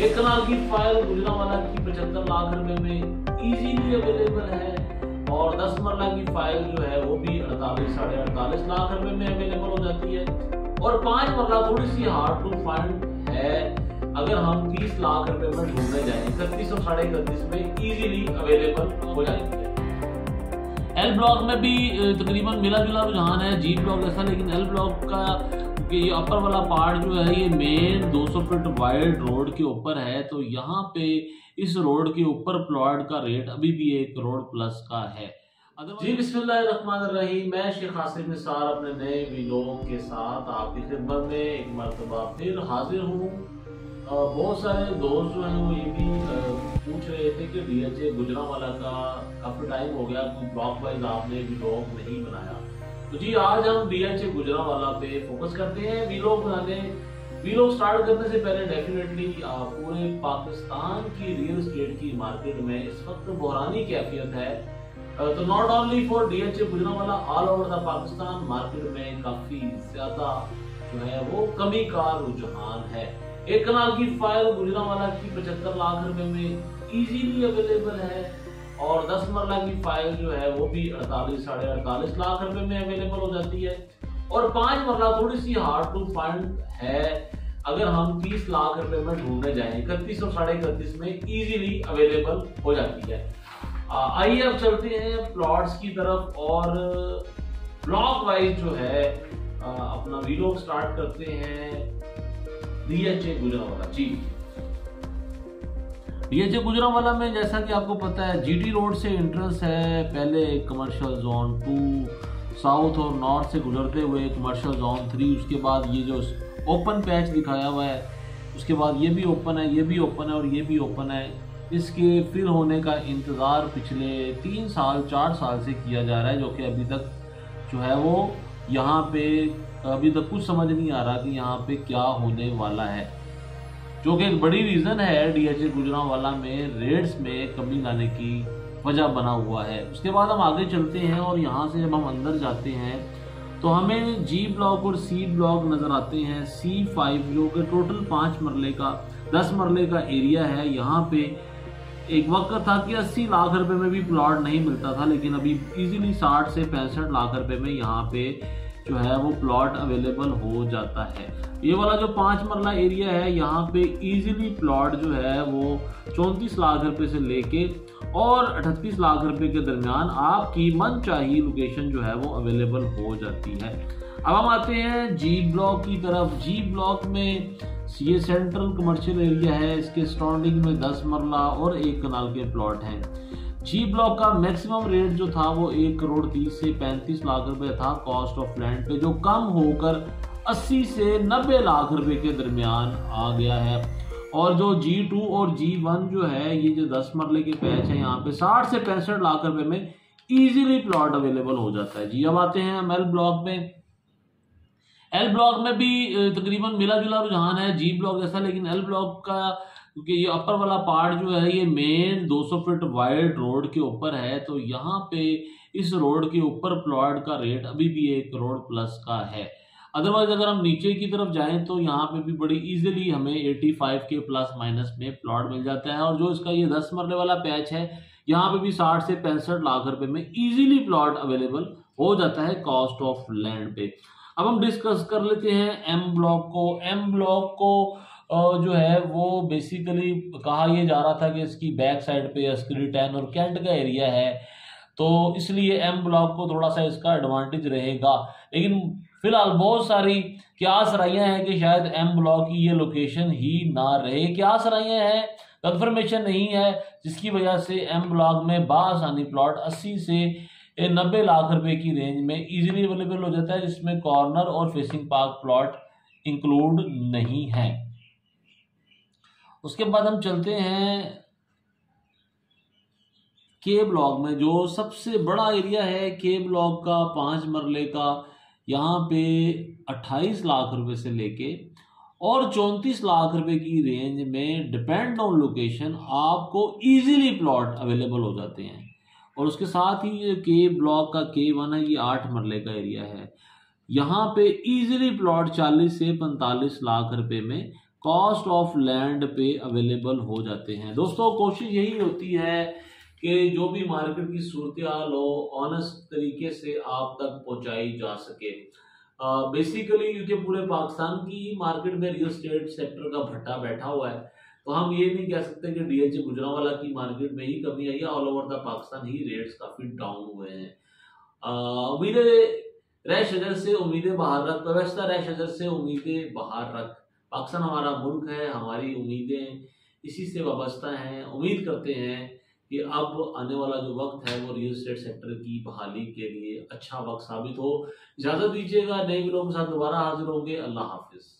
एक कनाल की फ़ाइल गुजरावाला की पचहत्तर लाख रुपए में इजीली अवेलेबल है। और दस मरला की फ़ाइल जो है, वो भी अड़तालीस, साढ़े अड़तालीस लाख रुपए में अवेलेबल हो जाती है। और पाँच मरला थोड़ी सी हार्ड टू फाइंड है। अगर हम तीस लाख रुपए में ढूँढने जाए, इकतीस और साढ़े इकतीस में इजीली अवेलेबल हो जाएँगे। एल ब्लॉक में भी तकरीबन मिला जुला रुझान है जी ब्लॉक ऐसा, लेकिन एल ब्लॉक का कि ये अपर वाला पार्ट जो है, ये मेन 200 फीट वाइड रोड के ऊपर है। तो यहाँ पे इस रोड के ऊपर प्लॉट का रेट अभी भी एक करोड़ प्लस का है। जी, बिस्मिल्लाहिर्रहमानिर्रहीम, मैं शेख हासिफ निसार, अपने नए वीडियो के साथ आपकी खिदमत में एक मरतबा फिर हाजिर हूँ। बहुत सारे दोस्त जो हैं वो ये भी पूछ रहे थे कि डी एच ए गुजरावाला का काफ़ी टाइम हो गया कोई ब्लॉक वाइज आपने वीलॉग नहीं बनाया। तो जी, आज हम डी एच ए गुजरावाला पे फोकस करते हैं। वीलॉग बनाने वीलॉग स्टार्ट करने से पहले डेफिनेटली पूरे पाकिस्तान की रियल स्टेट की मार्केट में इस वक्त बहरानी कैफियत है। तो not only for D H A Gujranwala all over the Pakistan market में काफ़ी ज़्यादा जो है वो कमी का रुझान है। एक कनाल की फ़ाइल गुजरावाला की पचहत्तर लाख रुपए में इजीली अवेलेबल है और दस मरला की फ़ाइल जो है वो भी अड़तालीस, साढ़े अड़तालीस लाख रुपए में अवेलेबल हो जाती है। और पाँच मरला थोड़ी सी हार्ड टू फाइंड है। अगर हम तीस लाख रुपए में ढूँढने जाए, इकतीस और साढ़े इकतीस में इजीली अवेलेबल हो जाती है। आइए अब चलते हैं प्लॉट्स की तरफ़ और ब्लॉक वाइज जो है अपना वीडियो स्टार्ट करते हैं। डीएचए गुजरावाला जी डीएचए गुजरावाला में जैसा कि आपको पता है, जीटी रोड से एंट्रेंस है, पहले कमर्शियल जोन टू साउथ और नॉर्थ से गुजरते हुए कमर्शियल जोन थ्री उसके बाद ये जो ओपन पैच दिखाया हुआ है, उसके बाद ये भी ओपन है, ये भी ओपन है और ये भी ओपन है। इसके फिल होने का इंतज़ार पिछले तीन साल, चार साल से किया जा रहा है, जो कि अभी तक जो है वो यहाँ पे, अभी तक कुछ समझ नहीं आ रहा कि यहाँ पे क्या होने वाला है। जो कि एक बड़ी रीज़न है डी एच गुजरावाला में रेट्स में कमी लाने की वजह बना हुआ है। उसके बाद हम आगे चलते हैं और यहाँ से जब हम अंदर जाते हैं तो हमें जी ब्लॉक और सी ब्लॉक नज़र आते हैं। सी फाइव जो कि टोटल पाँच मरले का, दस मरले का एरिया है। यहाँ पे एक वक्त था कि 80 लाख रुपए में भी प्लॉट नहीं मिलता था, लेकिन अभी इजीली 60 से पैंसठ लाख रुपए में यहाँ पे जो है वो प्लॉट अवेलेबल हो जाता है। ये वाला जो पाँच मरला एरिया है, यहाँ पे इजीली प्लॉट जो है वो चौंतीस लाख रुपए से लेके और अठतीस लाख रुपए के दरमियान आपकी मन चाहिए लोकेशन जो है वो अवेलेबल हो जाती है। अब हम आते हैं जी ब्लॉक की तरफ़। जी ब्लॉक में ये सेंट्रल कमर्शियल एरिया है। इसके सराउंडिंग में दस मरला और एक कनाल के प्लॉट हैं। जी ब्लॉक का मैक्सिमम रेट जो था वो एक करोड़ तीस से पैंतीस लाख रुपए था। कॉस्ट ऑफ़ लैंड पे जो कम होकर 80 से 90 लाख रुपए के दरमियान आ गया है। और जो G2 और G1 जो है, ये जो 10 मरले के पैच है, यहाँ पे 60 से पैंसठ लाख रुपए में इजीली प्लॉट अवेलेबल हो जाता है। जी, अब आते हैं एल ब्लॉक में। एल ब्लॉक में भी तकरीबन मिला जुला रुझान है जी ब्लॉक जैसा, लेकिन एल ब्लॉक का, क्योंकि ये अपर वाला पार्ट जो है, ये मेन 200 फीट वाइड रोड के ऊपर है तो यहाँ पे इस रोड के ऊपर प्लॉट का रेट अभी भी एक करोड़ प्लस का है। अदरवाइज़ अगर हम नीचे की तरफ़ जाएँ तो यहाँ पे भी बड़ी इजीली हमें 85 के प्लस माइनस में प्लॉट मिल जाता है, और जो इसका ये 10 मरले वाला पैच है, यहाँ पे भी 60 से पैंसठ लाख रुपए में इजीली प्लॉट अवेलेबल हो जाता है कॉस्ट ऑफ़ लैंड पे। अब हम डिस्कस कर लेते हैं एम ब्लॉक को। एम ब्लॉक को जो है, वो बेसिकली कहा यह जा रहा था कि इसकी बैक साइड पे अस्करी टैन और कैंट का एरिया है। तो इसलिए एम ब्लॉक को थोड़ा सा इसका एडवांटेज रहेगा। लेकिन फ़िलहाल बहुत सारी क्या सराइयाँ हैं कि शायद एम ब्लॉक की ये लोकेशन ही ना रहे। क्या सराइयाँ हैं? कंफर्मेशन नहीं है, जिसकी वजह से एम ब्लॉक में बासानी प्लॉट 80 से नब्बे लाख रुपए की रेंज में इजीली अवेलेबल हो जाता है, जिसमें कॉर्नर और फेसिंग पार्क प्लॉट इंक्लूड नहीं है। उसके बाद हम चलते हैं के ब्लॉक में, जो सबसे बड़ा एरिया है के ब्लॉक का, पाँच मरले का, यहाँ पे 28 लाख रुपए से लेके और 34 लाख रुपए की रेंज में डिपेंड ऑन लोकेशन आपको इजीली प्लॉट अवेलेबल हो जाते हैं। और उसके साथ ही ये के ब्लॉक का के वन है ये आठ मरले का एरिया है। यहाँ पे इजीली प्लॉट 40 से 45 लाख रुपए में कॉस्ट ऑफ़ लैंड पे अवेलेबल हो जाते हैं। दोस्तों कोशिश यही होती है कि जो भी मार्केट की सूरत हाल हो ऑनेस्ट तरीके से आप तक पहुंचाई जा सके। बेसिकली uh, क्योंकि पूरे पाकिस्तान की मार्केट में रियल स्टेट सेक्टर का भट्टा बैठा हुआ है तो हम ये नहीं कह सकते कि डीएचए गुजरावाला की मार्केट में ही कमी आई है ऑल ओवर द पाकिस्तान ही रेट्स काफ़ी डाउन हुए हैं। उम्मीदें रैश अजर से उम्मीदें बाहर रख, व्यवस्था रैश अजर से उम्मीदें बाहर रख। पाकिस्तान हमारा मुल्क है, हमारी उम्मीदें इसी से वाबस्ता हैं। उम्मीद करते हैं कि अब आने वाला जो वक्त है, वो रियल स्टेट सेक्टर की बहाली के लिए अच्छा वक्त साबित हो। इजाज़त दीजिएगा। नई वीडियो के साथ दोबारा हाजिर होंगे। अल्लाह हाफिज़।